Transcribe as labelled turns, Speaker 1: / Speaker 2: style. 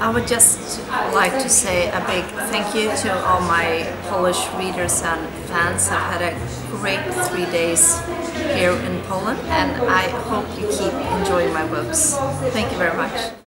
Speaker 1: I would just like to say a big thank you to all my Polish readers and fans. I've had a great three days here in Poland and I hope you keep enjoying my books. Thank you very much.